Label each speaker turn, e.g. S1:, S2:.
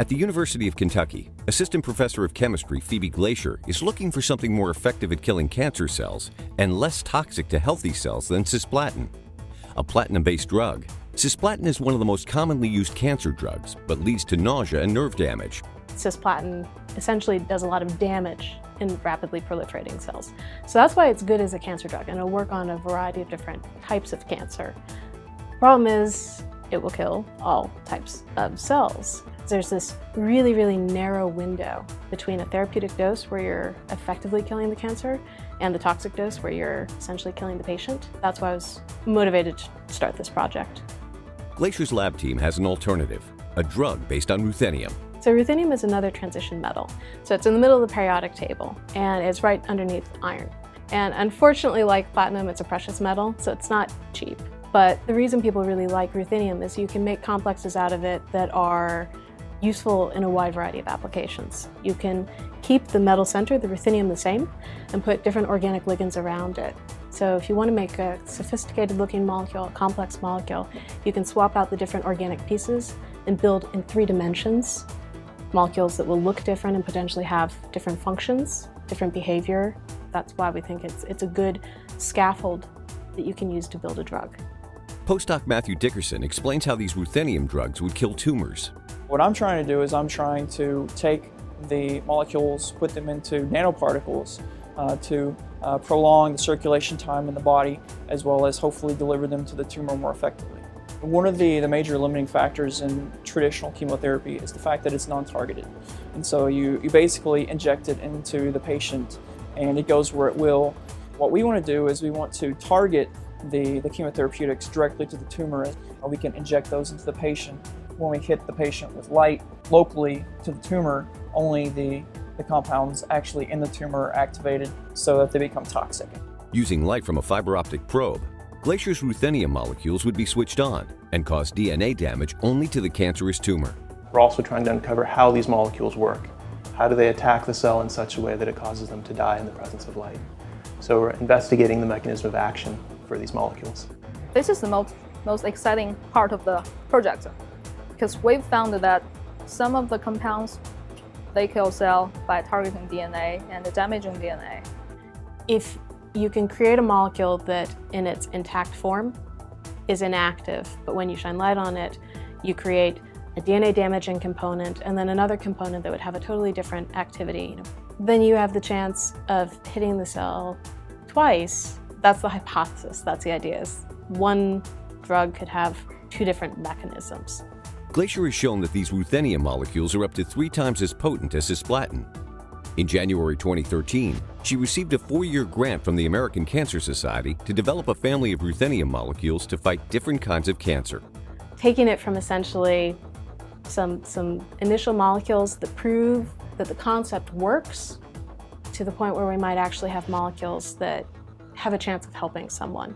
S1: At the University of Kentucky, Assistant Professor of Chemistry Phoebe Glazer is looking for something more effective at killing cancer cells and less toxic to healthy cells than cisplatin. A platinum-based drug, cisplatin is one of the most commonly used cancer drugs, but leads to nausea and nerve damage.
S2: Cisplatin essentially does a lot of damage in rapidly proliferating cells. So that's why it's good as a cancer drug and it'll work on a variety of different types of cancer. Problem is, it will kill all types of cells. There's this really, really narrow window between a therapeutic dose where you're effectively killing the cancer and the toxic dose where you're essentially killing the patient. That's why I was motivated to start this project.
S1: Glazer's lab team has an alternative, a drug based on ruthenium.
S2: So ruthenium is another transition metal. So it's in the middle of the periodic table and it's right underneath iron. And unfortunately, like platinum, it's a precious metal, so it's not cheap. But the reason people really like ruthenium is you can make complexes out of it that are useful in a wide variety of applications. You can keep the metal center, the ruthenium, the same, and put different organic ligands around it. So if you want to make a sophisticated looking molecule, a complex molecule, you can swap out the different organic pieces and build in three dimensions molecules that will look different and potentially have different functions, different behavior. That's why we think it's, it's a good scaffold that you can use to build a drug.
S1: Postdoc Matthew Dickerson explains how these ruthenium drugs would kill tumors.
S3: What I'm trying to do is I'm trying to take the molecules, put them into nanoparticles uh, to uh, prolong the circulation time in the body, as well as hopefully deliver them to the tumor more effectively. One of the, the major limiting factors in traditional chemotherapy is the fact that it's non-targeted. And so you, you basically inject it into the patient and it goes where it will. What we want to do is we want to target the, the chemotherapeutics directly to the tumor. Uh, we can inject those into the patient. When we hit the patient with light locally to the tumor, only the, the compounds actually in the tumor are activated so that they become toxic.
S1: Using light from a fiber optic probe, Glazer's ruthenium molecules would be switched on and cause DNA damage only to the cancerous tumor.
S4: We're also trying to uncover how these molecules work. How do they attack the cell in such a way that it causes them to die in the presence of light? So we're investigating the mechanism of action for these molecules.
S5: This is the most, most exciting part of the project because we've found that some of the compounds they kill cell by targeting DNA and damaging DNA.
S2: If you can create a molecule that in its intact form is inactive, but when you shine light on it, you create a DNA damaging component and then another component that would have a totally different activity. Then you have the chance of hitting the cell twice that's the hypothesis, that's the idea, is one drug could have two different mechanisms.
S1: Glazer has shown that these ruthenium molecules are up to three times as potent as cisplatin. In January 2013, she received a four-year grant from the American Cancer Society to develop a family of ruthenium molecules to fight different kinds of cancer.
S2: Taking it from essentially some, some initial molecules that prove that the concept works to the point where we might actually have molecules that have a chance of helping someone.